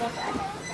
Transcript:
Obrigada.